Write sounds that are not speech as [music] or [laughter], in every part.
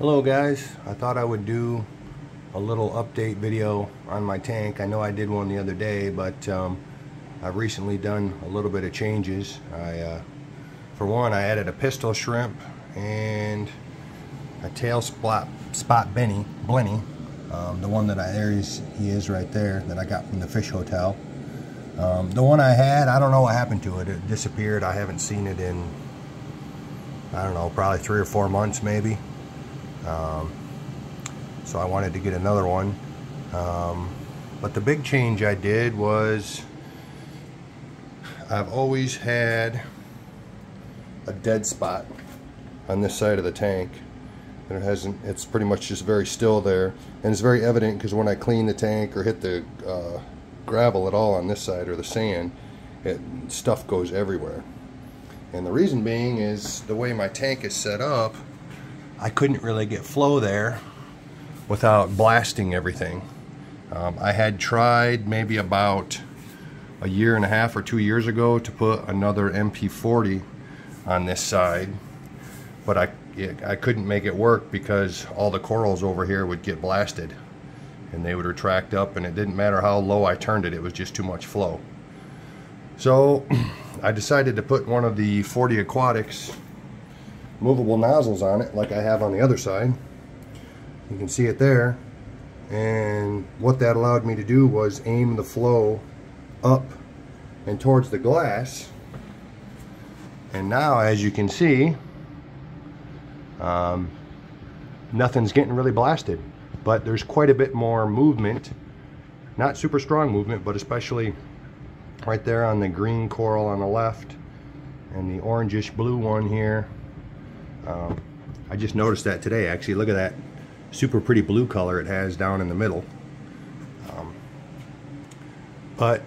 Hello guys, I thought I would do a little update video on my tank. I know I did one the other day, but um, I've recently done a little bit of changes. I, uh, for one, I added a pistol shrimp and a tail spot, spot Benny, Blenny, um, the one that I, there is, he is right there, that I got from the fish hotel. Um, the one I had, I don't know what happened to it. It disappeared. I haven't seen it in, I don't know, probably three or four months maybe. Um, so I wanted to get another one. Um, but the big change I did was I've always had a dead spot on this side of the tank. And it hasn't, it's pretty much just very still there. And it's very evident because when I clean the tank or hit the uh, gravel at all on this side or the sand, it, stuff goes everywhere. And the reason being is the way my tank is set up, I couldn't really get flow there without blasting everything. Um, I had tried maybe about a year and a half or two years ago to put another MP40 on this side, but I, I couldn't make it work because all the corals over here would get blasted and they would retract up and it didn't matter how low I turned it, it was just too much flow. So [clears throat] I decided to put one of the 4D Aquatics movable nozzles on it like I have on the other side. You can see it there. And what that allowed me to do was aim the flow up and towards the glass. And now, as you can see, um, nothing's getting really blasted but there's quite a bit more movement not super strong movement but especially right there on the green coral on the left and the orangish blue one here um, I just noticed that today actually look at that super pretty blue color it has down in the middle um, but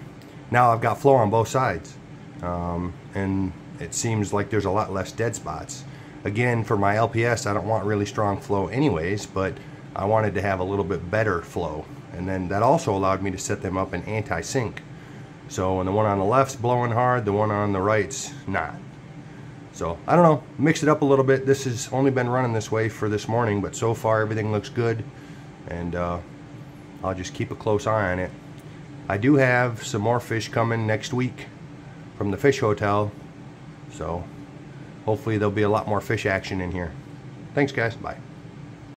[clears throat] now I've got flow on both sides um, and it seems like there's a lot less dead spots again for my LPS I don't want really strong flow anyways but I wanted to have a little bit better flow. And then that also allowed me to set them up in anti-sync. So when the one on the left's blowing hard, the one on the right's not. So I don't know, mix it up a little bit. This has only been running this way for this morning, but so far everything looks good. And uh, I'll just keep a close eye on it. I do have some more fish coming next week from the fish hotel. So hopefully there'll be a lot more fish action in here. Thanks guys, bye.